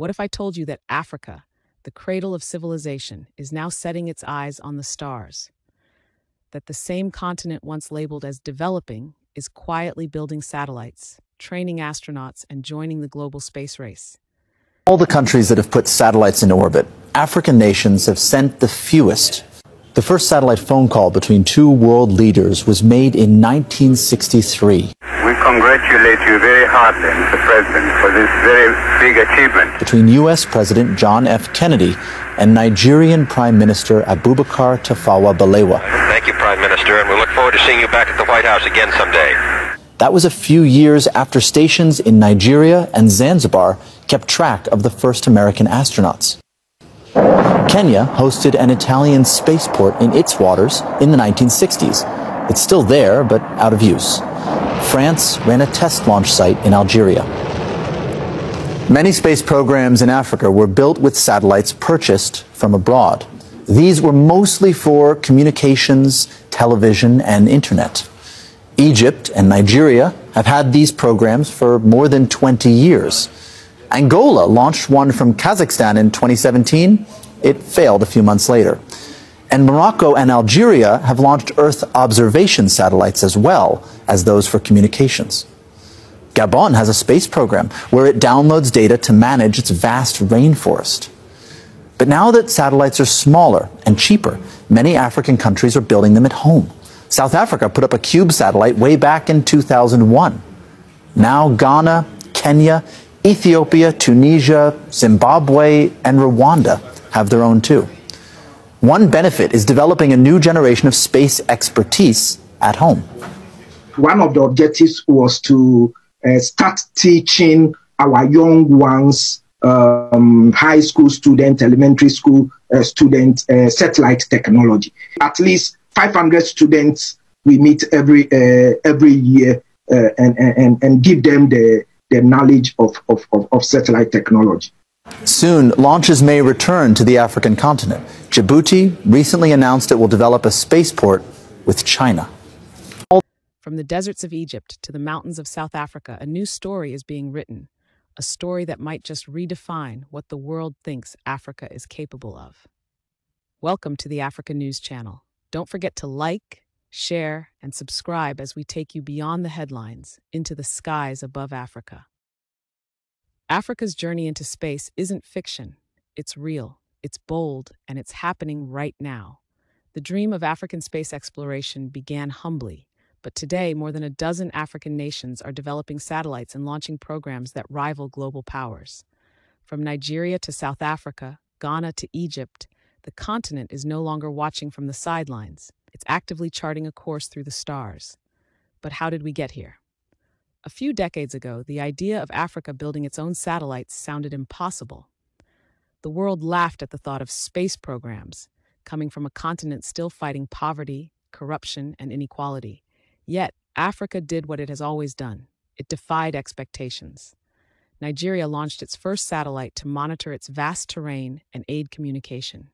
What if I told you that Africa, the cradle of civilization, is now setting its eyes on the stars? That the same continent once labeled as developing is quietly building satellites, training astronauts, and joining the global space race. All the countries that have put satellites in orbit, African nations have sent the fewest. The first satellite phone call between two world leaders was made in 1963. We congratulate you very heartily, Mr. President, for this very big achievement. Between U.S. President John F. Kennedy and Nigerian Prime Minister Abubakar Tafawa Balewa. Thank you, Prime Minister, and we look forward to seeing you back at the White House again someday. That was a few years after stations in Nigeria and Zanzibar kept track of the first American astronauts. Kenya hosted an Italian spaceport in its waters in the 1960s. It's still there, but out of use. France ran a test launch site in Algeria. Many space programs in Africa were built with satellites purchased from abroad. These were mostly for communications, television, and internet. Egypt and Nigeria have had these programs for more than 20 years. Angola launched one from Kazakhstan in 2017. It failed a few months later. And Morocco and Algeria have launched Earth observation satellites as well as those for communications. Gabon has a space program where it downloads data to manage its vast rainforest. But now that satellites are smaller and cheaper, many African countries are building them at home. South Africa put up a Cube satellite way back in 2001. Now Ghana, Kenya, Ethiopia, Tunisia, Zimbabwe, and Rwanda have their own too. One benefit is developing a new generation of space expertise at home. One of the objectives was to uh, start teaching our young ones, um, high school students, elementary school uh, students, uh, satellite technology. At least 500 students we meet every uh, every year uh, and, and and give them the the knowledge of, of, of, of satellite technology. Soon, launches may return to the African continent. Djibouti recently announced it will develop a spaceport with China. From the deserts of Egypt to the mountains of South Africa, a new story is being written. A story that might just redefine what the world thinks Africa is capable of. Welcome to the Africa News Channel. Don't forget to like, share, and subscribe as we take you beyond the headlines into the skies above Africa. Africa's journey into space isn't fiction, it's real, it's bold, and it's happening right now. The dream of African space exploration began humbly, but today more than a dozen African nations are developing satellites and launching programs that rival global powers. From Nigeria to South Africa, Ghana to Egypt, the continent is no longer watching from the sidelines. It's actively charting a course through the stars. But how did we get here? A few decades ago, the idea of Africa building its own satellites sounded impossible. The world laughed at the thought of space programs, coming from a continent still fighting poverty, corruption, and inequality. Yet, Africa did what it has always done it defied expectations. Nigeria launched its first satellite to monitor its vast terrain and aid communication.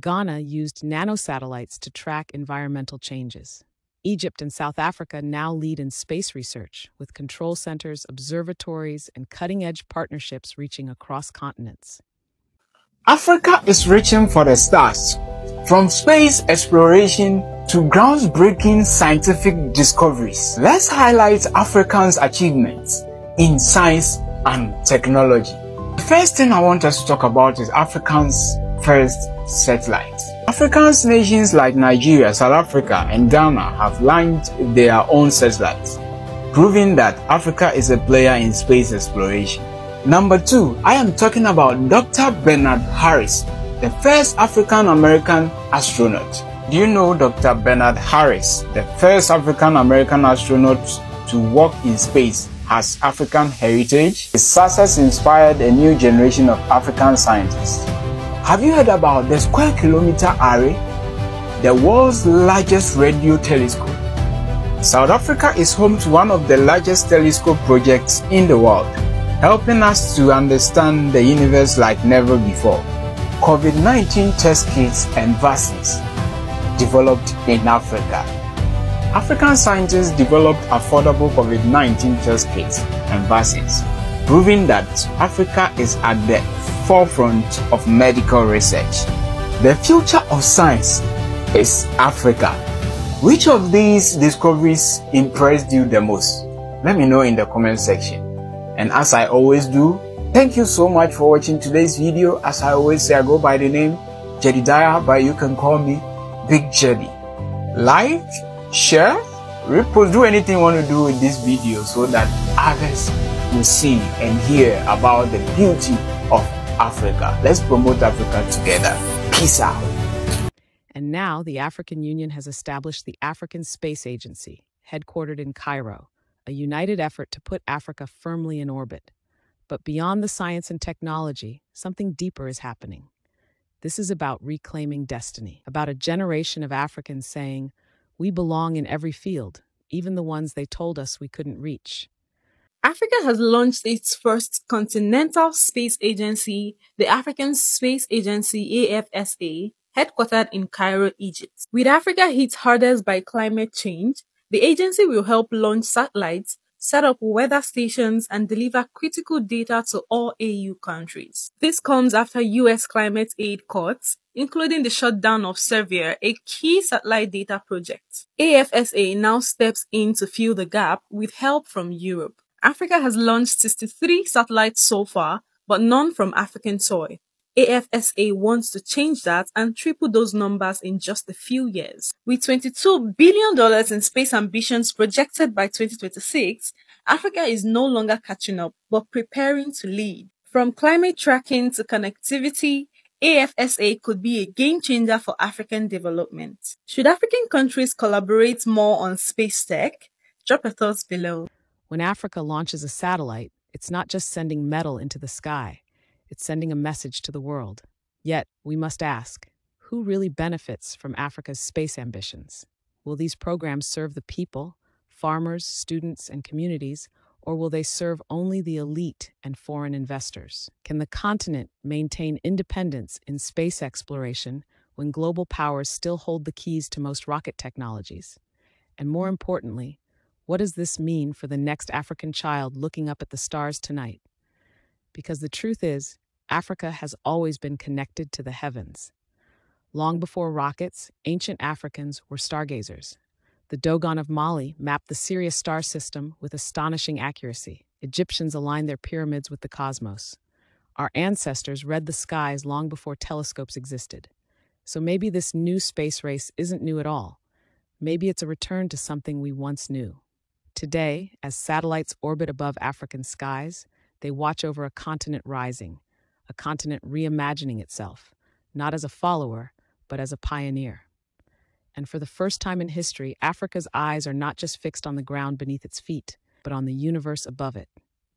Ghana used nanosatellites to track environmental changes. Egypt and South Africa now lead in space research, with control centers, observatories, and cutting edge partnerships reaching across continents. Africa is reaching for the stars. From space exploration to groundbreaking scientific discoveries, let's highlight Africans' achievements in science and technology. The first thing I want us to talk about is Africans' first satellite. African nations like Nigeria, South Africa, and Ghana have launched their own satellites, proving that Africa is a player in space exploration. Number two, I am talking about Dr. Bernard Harris, the first African American astronaut. Do you know Dr. Bernard Harris, the first African American astronaut to walk in space, has African heritage? His success inspired a new generation of African scientists. Have you heard about the Square Kilometer Array? The world's largest radio telescope. South Africa is home to one of the largest telescope projects in the world, helping us to understand the universe like never before. COVID-19 test kits and vaccines developed in Africa. African scientists developed affordable COVID-19 test kits and vaccines proving that Africa is at the forefront of medical research. The future of science is Africa. Which of these discoveries impressed you the most? Let me know in the comment section. And as I always do, thank you so much for watching today's video. As I always say, I go by the name Jedediah, but you can call me Big Jedi. Like, share, repost, do anything you want to do with this video so that others will see and hear about the beauty of Africa. Let's promote Africa together. Peace out. And now the African Union has established the African Space Agency, headquartered in Cairo, a united effort to put Africa firmly in orbit. But beyond the science and technology, something deeper is happening. This is about reclaiming destiny, about a generation of Africans saying, We belong in every field, even the ones they told us we couldn't reach. Africa has launched its first continental space agency, the African Space Agency AFSA, headquartered in Cairo, Egypt. With Africa hit hardest by climate change, the agency will help launch satellites set up weather stations, and deliver critical data to all AU countries. This comes after US climate aid cuts, including the shutdown of SERVIR, a key satellite data project. AFSA now steps in to fill the gap with help from Europe. Africa has launched 63 satellites so far, but none from African soil. AFSA wants to change that and triple those numbers in just a few years. With $22 billion in space ambitions projected by 2026, Africa is no longer catching up, but preparing to lead. From climate tracking to connectivity, AFSA could be a game changer for African development. Should African countries collaborate more on space tech? Drop your thoughts below. When Africa launches a satellite, it's not just sending metal into the sky. It's sending a message to the world. Yet, we must ask who really benefits from Africa's space ambitions? Will these programs serve the people, farmers, students, and communities, or will they serve only the elite and foreign investors? Can the continent maintain independence in space exploration when global powers still hold the keys to most rocket technologies? And more importantly, what does this mean for the next African child looking up at the stars tonight? because the truth is, Africa has always been connected to the heavens. Long before rockets, ancient Africans were stargazers. The Dogon of Mali mapped the Sirius star system with astonishing accuracy. Egyptians aligned their pyramids with the cosmos. Our ancestors read the skies long before telescopes existed. So maybe this new space race isn't new at all. Maybe it's a return to something we once knew. Today, as satellites orbit above African skies, they watch over a continent rising, a continent reimagining itself, not as a follower, but as a pioneer. And for the first time in history, Africa's eyes are not just fixed on the ground beneath its feet, but on the universe above it.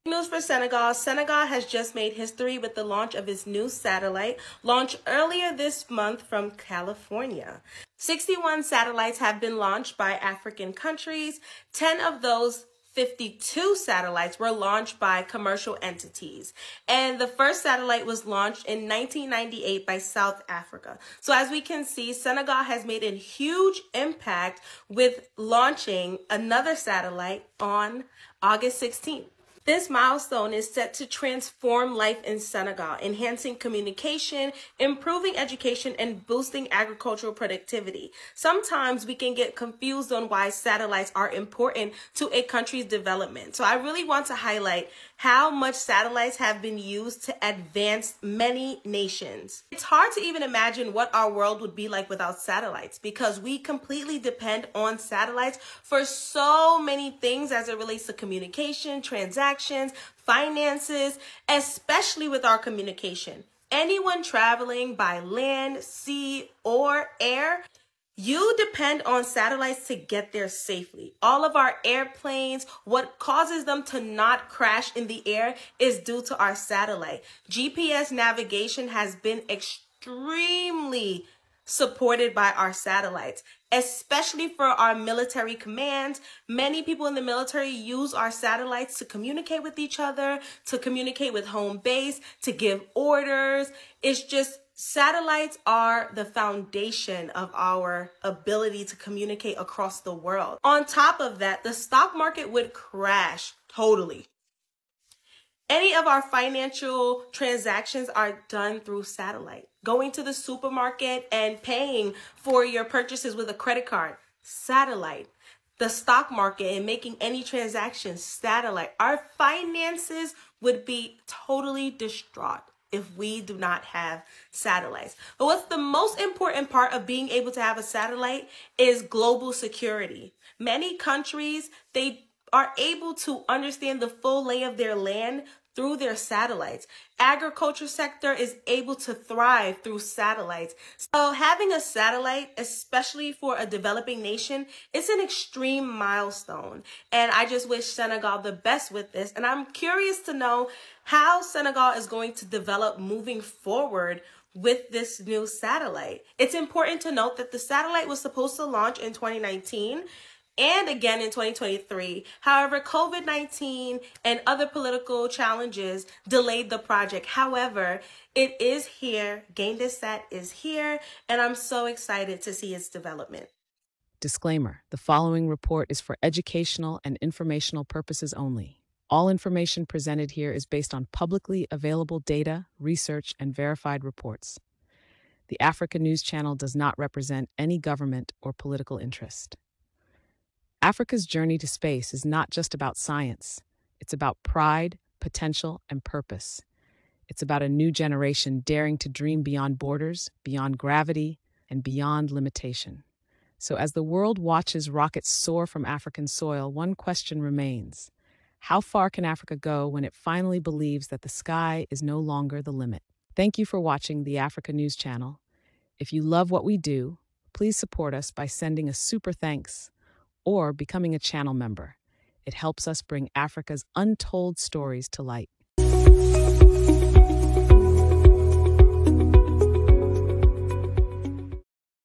News for Senegal. Senegal has just made history with the launch of its new satellite, launched earlier this month from California. 61 satellites have been launched by African countries. 10 of those 52 satellites were launched by commercial entities. And the first satellite was launched in 1998 by South Africa. So as we can see, Senegal has made a huge impact with launching another satellite on August 16th. This milestone is set to transform life in Senegal, enhancing communication, improving education, and boosting agricultural productivity. Sometimes we can get confused on why satellites are important to a country's development. So I really want to highlight how much satellites have been used to advance many nations. It's hard to even imagine what our world would be like without satellites because we completely depend on satellites for so many things as it relates to communication, transactions, finances, especially with our communication. Anyone traveling by land, sea, or air you depend on satellites to get there safely. All of our airplanes, what causes them to not crash in the air is due to our satellite. GPS navigation has been extremely supported by our satellites, especially for our military commands. Many people in the military use our satellites to communicate with each other, to communicate with home base, to give orders. It's just Satellites are the foundation of our ability to communicate across the world. On top of that, the stock market would crash totally. Any of our financial transactions are done through satellite. Going to the supermarket and paying for your purchases with a credit card, satellite. The stock market and making any transactions, satellite. Our finances would be totally distraught if we do not have satellites. But what's the most important part of being able to have a satellite is global security. Many countries, they are able to understand the full lay of their land through their satellites. Agriculture sector is able to thrive through satellites. So having a satellite, especially for a developing nation, is an extreme milestone. And I just wish Senegal the best with this. And I'm curious to know how Senegal is going to develop moving forward with this new satellite. It's important to note that the satellite was supposed to launch in 2019 and again in 2023. However, COVID 19 and other political challenges delayed the project. However, it is here. GaindeSat is here, and I'm so excited to see its development. Disclaimer The following report is for educational and informational purposes only. All information presented here is based on publicly available data, research, and verified reports. The Africa News Channel does not represent any government or political interest. Africa's journey to space is not just about science, it's about pride, potential, and purpose. It's about a new generation daring to dream beyond borders, beyond gravity, and beyond limitation. So, as the world watches rockets soar from African soil, one question remains How far can Africa go when it finally believes that the sky is no longer the limit? Thank you for watching the Africa News Channel. If you love what we do, please support us by sending a super thanks or becoming a channel member. It helps us bring Africa's untold stories to light.